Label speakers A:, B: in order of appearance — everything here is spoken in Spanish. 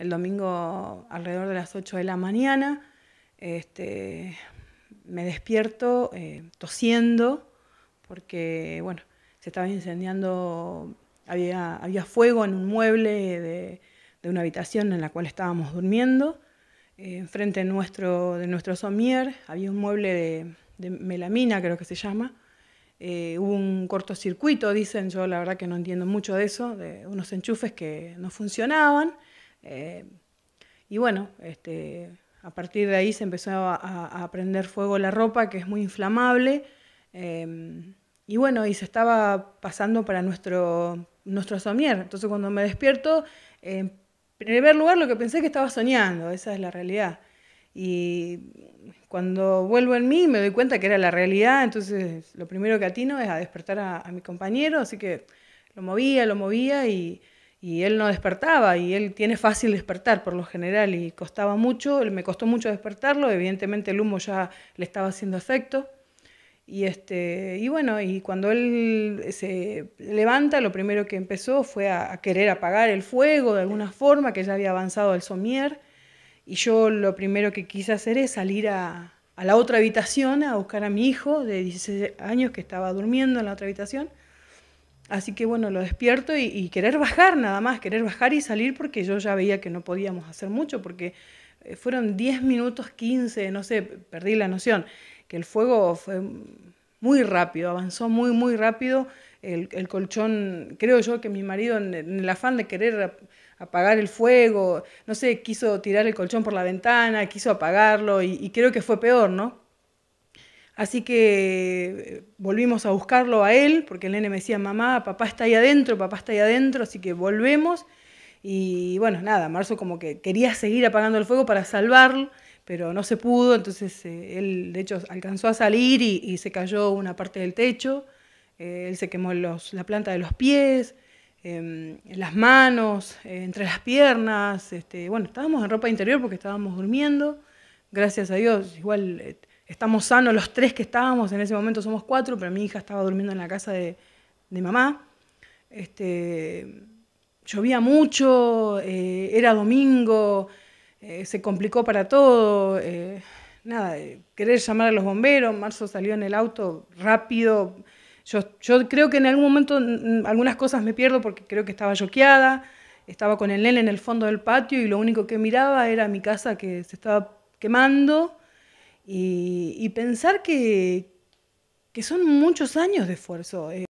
A: El domingo alrededor de las 8 de la mañana este, me despierto eh, tosiendo porque, bueno, se estaba incendiando, había, había fuego en un mueble de, una habitación en la cual estábamos durmiendo. Eh, enfrente nuestro, de nuestro somier había un mueble de, melamina, creo que se llama. Eh, hubo un cortocircuito, dicen, yo la verdad que no entiendo mucho de eso, de unos enchufes que no funcionaban. Eh, y bueno, este, a partir de ahí se empezó a, prender fuego la ropa, que es muy inflamable. y bueno, y se estaba pasando para nuestro, nuestro somier. Entonces cuando me despierto, en primer lugar, lo que pensé que estaba soñando, esa es la realidad. Y cuando vuelvo en mí me doy cuenta que era la realidad, entonces lo primero que atino es a despertar a, mi compañero, así que lo movía, lo movía y, y, él no despertaba y él tiene fácil despertar por lo general y costaba mucho, me costó mucho despertarlo, evidentemente el humo ya le estaba haciendo efecto. Y, este, y bueno, y cuando él se levanta, lo primero que empezó fue a, querer apagar el fuego de alguna forma, que ya había avanzado el somier. Y yo lo primero que quise hacer es salir a la otra habitación a buscar a mi hijo de 16 años que estaba durmiendo en la otra habitación. Así que bueno, lo despierto y, querer bajar nada más, querer bajar y salir porque yo ya veía que no podíamos hacer mucho, porque eh, fueron 10 minutos, 15, no sé, perdí la noción que el fuego fue muy rápido, avanzó muy, muy rápido. El, colchón, creo yo que mi marido en, el afán de querer apagar el fuego, no sé, quiso tirar el colchón por la ventana, quiso apagarlo y, creo que fue peor, ¿no? Así que eh, volvimos a buscarlo a él, porque el nene me decía, mamá, papá está ahí adentro, papá está ahí adentro, así que volvemos. Y bueno, nada, Marzo como que quería seguir apagando el fuego para salvarlo pero no se pudo, entonces eh, él de hecho alcanzó a salir y, se cayó una parte del techo, eh, él se quemó la planta de los pies, em, las manos, entre las piernas, este, bueno, estábamos en ropa interior porque estábamos durmiendo, gracias a Dios, igual estamos sanos los tres que estábamos, en ese momento somos cuatro, pero mi hija estaba durmiendo en la casa de, de mamá. Este, llovía mucho, era domingo, eh, se complicó para todo. Eh, nada, querer llamar a los bomberos, Marzo salió en el auto rápido. Yo, yo creo que en algún momento algunas cosas me pierdo porque creo que estaba choqueada, estaba con el nene en el fondo del patio y lo único que miraba era mi casa que se estaba quemando y, pensar que, que son muchos años de esfuerzo. Eh.